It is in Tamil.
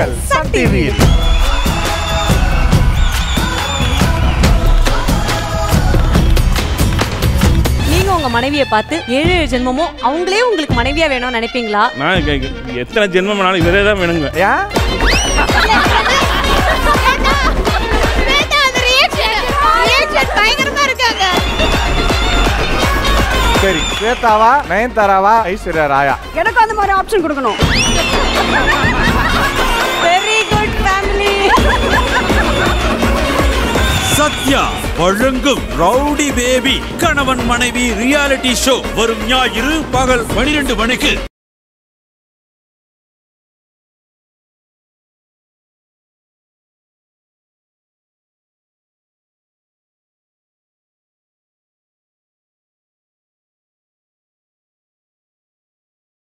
உங்கள் சன் டிவியில் நீங்க உங்க மனைவியை பார்த்து ஏழு ஏழு ஜென்மமும் அவங்களே உங்களுக்கு மனைவியா வேணும்னு நினைப்பீங்களா? நான் எத்தனை ஜென்மம் ஆனாலும் இவரே தான் வேணுங்க. ஏன் பயங்கரமா இருக்காங்க சரி ஸ்வேதாவா நயன்தாராவா ஐஸ்வர்யா ராயா? எனக்கும் அந்த மாதிரி ஆப்ஷன் கொடுக்கணும். சத்யா வழங்கும் ரவுடி பேபி கணவன் மனைவி ரியாலிட்டி ஷோ வரும் ஞாயிறு பகல் 12 மணிக்கு.